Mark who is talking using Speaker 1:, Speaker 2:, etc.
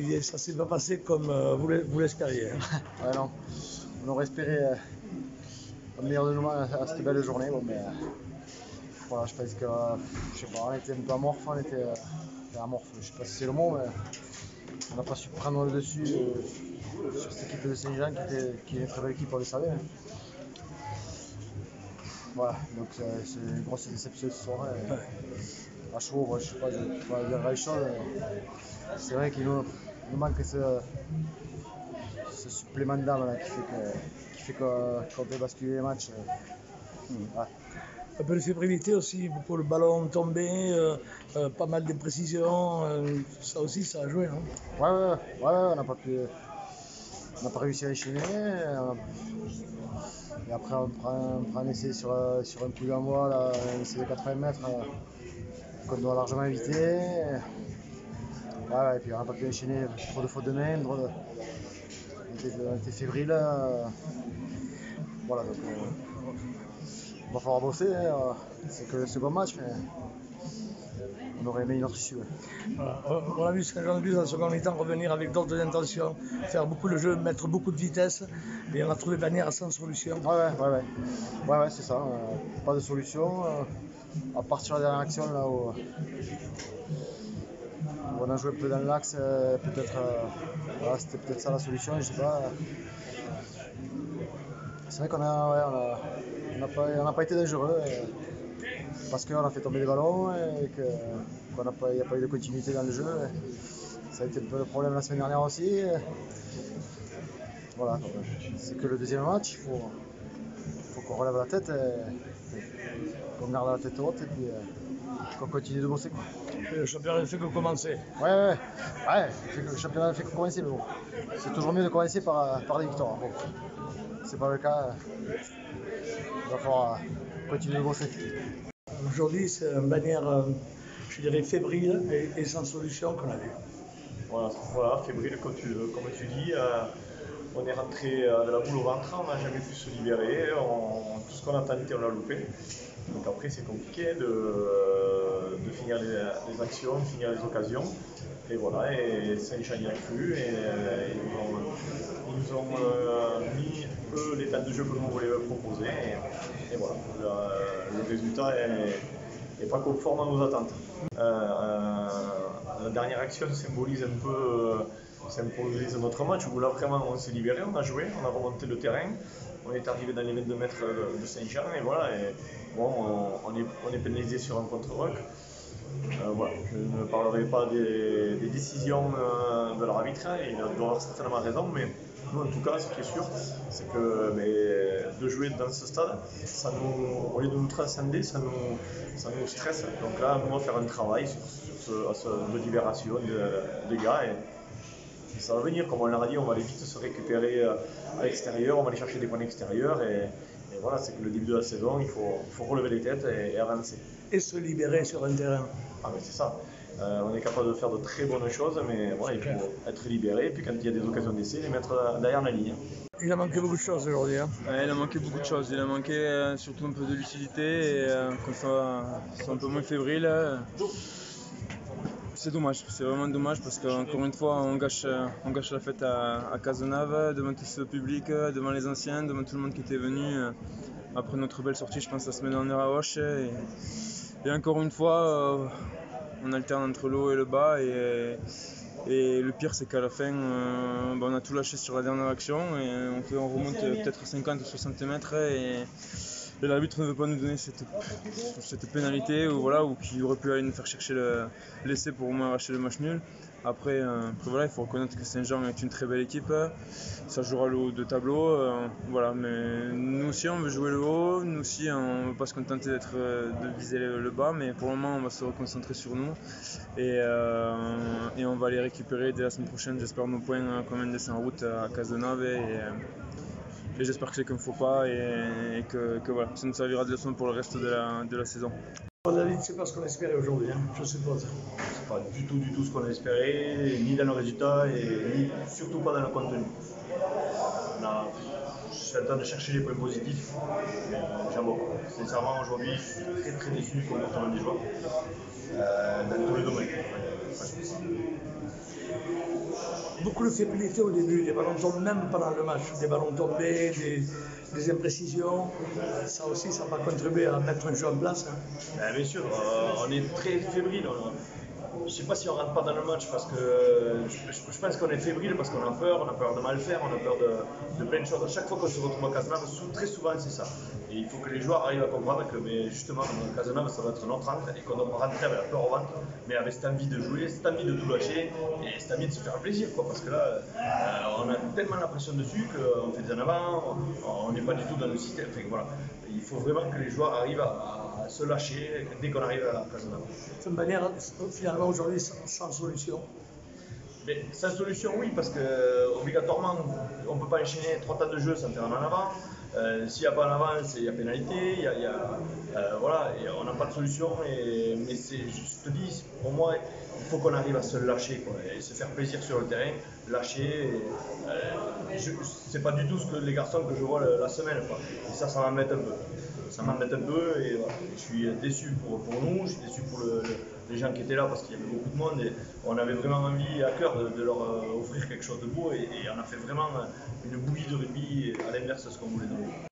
Speaker 1: Olivier, ça s'est pas passé comme euh, vous l'e- l'espériez. hein.
Speaker 2: Ouais, non. On aurait espéré euh, un meilleur dénouement à, à cette belle journée. Bon, mais euh, voilà, je pense que, euh, je sais pas, on était un peu amorphe, on était euh, amorphe, je sais pas si c'est le mot, mais on n'a pas su prendre le dessus euh, sur cette équipe de Saint-Jean qui, était, qui est une très belle équipe, on le savait. hein. Voilà, donc euh, c'est une grosse déception ce soir. et, à chaud, moi, je sais pas, je les choses. mais C'est vrai qu'il nous, il nous manque ce, ce supplément d'âme là, qui fait que- qui fait que- qu'on peut basculer les matchs. ouais.
Speaker 1: Un peu de fébrilité aussi, beaucoup le ballon tombé, euh, euh, pas mal de précisions, euh, ça aussi ça a joué. hein.
Speaker 2: Ouais, ouais, ouais, on n'a pas pu. On n'a pas réussi à enchaîner. euh, Et après, on prend, on prend un essai sur, euh, sur un coup d'envoi, là, un essai de 80 mètres, euh, qu'on doit largement éviter. Ouais, et puis on n'a pas pu enchaîner, trop de fautes de main, trop de... on, était, on était fébrile. euh, Voilà, donc euh, on va falloir bosser. hein, euh, C'est que le second match, mais on aurait aimé une autre issue. ouais.
Speaker 1: Voilà. Euh, On a vu Saint-Jean-de-Luz en seconde mi-temps revenir avec d'autres intentions, faire beaucoup de jeu, mettre beaucoup de vitesse, et on a trouvé Bannière sans solution.
Speaker 2: Ouais, ouais, ouais, ouais. Ouais, ouais, c'est ça. euh, pas de solution. à partir de la dernière action, là où on a joué un peu dans l'axe, euh, peut-être. euh, c'était peut-être ça la solution, je sais pas. C'est vrai qu'on a, on a, on n'a pas, n'a été dangereux. parce qu'on a fait tomber des ballons et que, qu'on n'a pas, il n'y a pas eu de continuité dans le jeu. ça a été un peu le problème la semaine dernière aussi. voilà, c'est que le deuxième match, il faut, qu'on relève la tête, et qu'on garde la tête haute et puis euh, qu'on continue de bosser. Quoi.
Speaker 1: Le championnat ne fait que commencer.
Speaker 2: Ouais, ouais, ouais, fait que le championnat ne fait que commencer, mais bon, c'est toujours mieux de commencer par, par des victoires. Bon, c'est pas le cas, il va falloir euh, continuer de bosser.
Speaker 1: Aujourd'hui, c'est un Bannière, euh, je dirais, fébrile et, et sans solution qu'on a vu.
Speaker 3: Voilà, voilà, fébrile, comme tu, comme tu dis. euh, on est rentré euh, de la boule au ventre, on n'a jamais pu se libérer. on- qu'on a tenté, on l'a loupé. Donc après, c'est compliqué de, euh, finir les, actions, finir les occasions. Et voilà, et Saint-Jean y a cru. Et, euh, ils nous ont, euh, mis, eux, les temps de jeu que nous on voulait proposer. Et, voilà, le, résultat est, est pas conforme à nos attentes. La dernière action symbolise un peu, euh, symbolise notre match où là vraiment on s'est libéré, on a joué, on a remonté le terrain, on est arrivé dans les 22 mètres euh, de Saint-Jean et voilà, et bon, on, on est, on est pénalisé sur un contre-rock. Euh, voilà, je ne parlerai pas des, des décisions euh, de l'arbitre, hein, il doit avoir certainement raison, mais nous en tout cas, ce qui est sûr, c'est que mais, de jouer dans ce stade, ça nous, au lieu de nous transcender, ça nous, ça nous stresse. Donc là, nous, on va faire un travail sur, sur ce, de libération de- des gars. Et, et ça va venir, comme on l'a dit, on va aller vite se récupérer euh, à l'extérieur, on va aller chercher des points extérieurs. Et, et voilà, c'est que le début de la saison, il faut, il faut relever les têtes et, et avancer.
Speaker 1: Et se libérer sur un terrain.
Speaker 3: Ah mais c'est ça. Euh, on est capable de faire de très bonnes choses, mais voilà, il faut être libéré. Et puis quand il y a des occasions d'essai, les mettre euh, derrière la ligne.
Speaker 1: Il a manqué beaucoup de choses aujourd'hui. hein.
Speaker 4: Ouais, il a manqué beaucoup de choses. Il a manqué euh, surtout un peu de lucidité et euh, qu'on soit, soit un peu moins fébrile. C'est dommage, c'est vraiment dommage parce qu'encore une fois, on gâche, on gâche la fête à, à devant tout ce public, devant les anciens, devant tout le monde qui était venu. euh, après notre belle sortie, je pense, la semaine dernière à Hoche. Et, et encore une fois, euh, on alterne entre le haut et le bas. Et, et le pire, c'est qu'à la fin, euh, bah, on a tout lâché sur la dernière action et on, fait, on remonte peut-être 50 ou 60 mètres et, et l'arbitre ne veut pas nous donner cette, cette pénalité ou, voilà, ou qui aurait pu aller nous faire chercher le- l'essai pour au moins arracher le match nul. Après, euh, après, voilà, il faut reconnaître que Saint-Jean est une très belle équipe. Ça jouera le haut de tableau. euh, voilà, mais nous aussi, on veut jouer le haut. Nous aussi, on ne veut pas se contenter d'être, de viser le, bas. Mais pour le moment, on va se reconcentrer sur nous. Et, euh, et on va aller récupérer dès la semaine prochaine, j'espère, nos points qu'on vient de en route à euh, et j'espère que c'est qu'un faux pas et, et que, que voilà, ça nous servira de leçon pour le reste de la, de la saison.
Speaker 1: David, c'est pas ce qu'on espérait aujourd'hui, hein, je suppose.
Speaker 3: C'est pas du tout, du tout ce qu'on a espéré, ni dans le résultat et ni, surtout pas dans le contenu. On a, je suis en train de chercher les points positifs, pas. Sincèrement, aujourd'hui, je suis très très déçu du comportement des joueurs euh, dans tous les domaines.
Speaker 1: Beaucoup de fébrilité au début, des ballons tombés même pendant le match, des ballons tombés, des, imprécisions. Ça aussi, ça va contribuer à mettre un jeu en place. hein.
Speaker 3: Ben, bien sûr, euh, on est très fébrile. Je ne sais pas si on rentre pas dans le match parce que je, je- pense qu'on est fébrile parce qu'on a peur, on a peur de mal faire, on a peur de, de plein de choses. À chaque fois qu'on se retrouve Cazenave, sou- très souvent c'est ça. Et il faut que les joueurs arrivent à comprendre que mais justement, dans Cazenave, ça va être notre rentre et qu'on doit rentrer avec la peur au ventre, mais avec cette envie de jouer, cette envie de tout lâcher et cette envie de se faire plaisir. Quoi, parce que là, euh, on a tellement la pression dessus qu'on fait des en avant, on- n'est pas du tout dans le système. Enfin, voilà. Il faut vraiment que les joueurs arrivent à, à se lâcher dès qu'on arrive à Cazenave.
Speaker 1: De toute manière, finalement, aujourd'hui, sans, solution.
Speaker 3: Mais sans solution, oui, parce que euh, obligatoirement, on ne peut pas enchaîner trois temps de jeu sans faire un en avant. Euh, S'il n'y a pas c'est- il y a pénalité, y a, euh, voilà, on n'a pas de solution. Et, mais c'est, je te dis, pour moi, il faut qu'on arrive à se lâcher quoi, et se faire plaisir sur le terrain, lâcher. euh, c'est pas du tout ce que les garçons que je vois la, semaine. Quoi. Et ça, ça m'embête un peu. Ça m'embête un peu et je suis déçu pour, pour nous, je suis déçu pour le- les gens qui étaient là parce qu'il y avait beaucoup de monde et on avait vraiment envie à cœur de, leur euh, offrir quelque chose de beau et, et on a fait vraiment une bouillie de rugby à l'inverse de ce qu'on voulait donner.